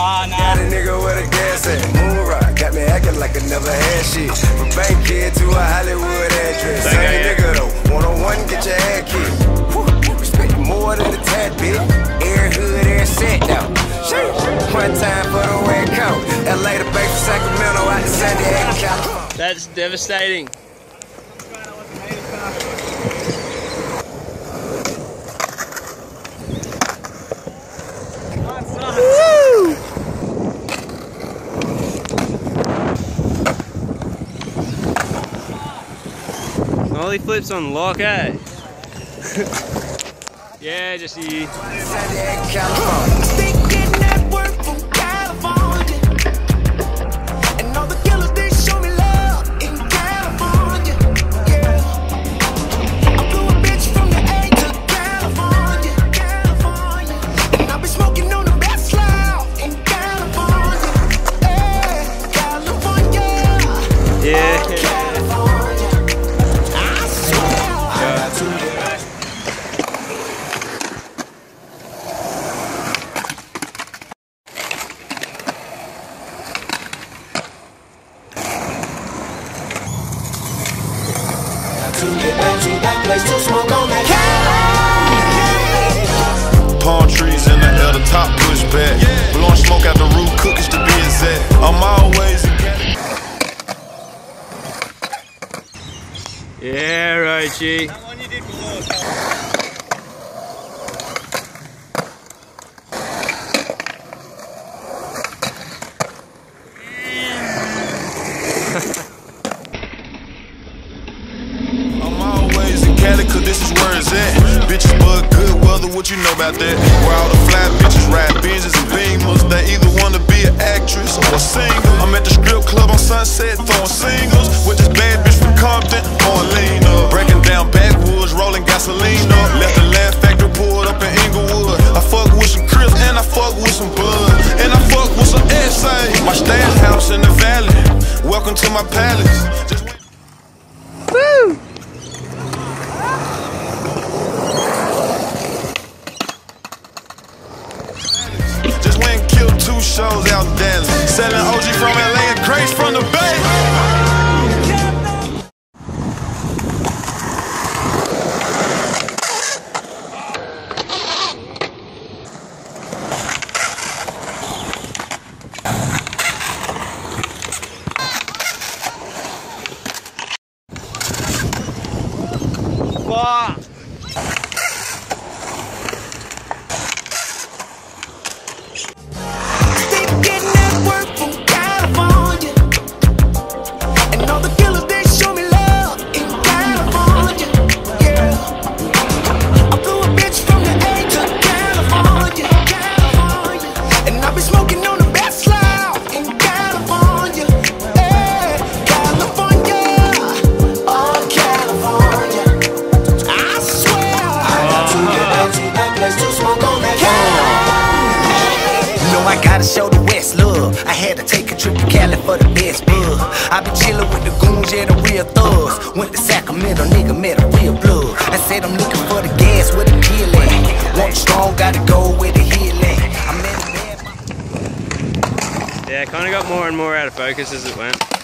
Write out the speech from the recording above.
Got a nigga with a gas at Moon rock, got me acting like I never had shit. From bank kid to a Hollywood address. Thank Same you. nigga though, one on one, get your head kicked. Respect more than a tad bit. Air hood, air set now. Sheesh. One time for the way it count. LA to Bay from Sacramento out to San Diego, California. That's devastating. Ollie flips on lock, eh? yeah, just you. Palm trees in the air, the top push back. Blowing smoke out the roof, cookies to be exact. I'm always in Yeah, right, G. you know about that? Where all the fly bitches ride Benzes and Beamers. They either wanna be an actress or a singer. I'm at the strip club on Sunset throwing singles with this bad bitch out in Selling OG from LA and crates from the Bay. Fuck. Cali for the best bug. I been chillin' with the goons, yeah, the real thugs. Went to Sacramento, nigga, met a real blood. I said I'm looking for the gas with the kill at. Want strong, gotta go with the heel. I met a bad Yeah, kind of got more and more out of focus as it went.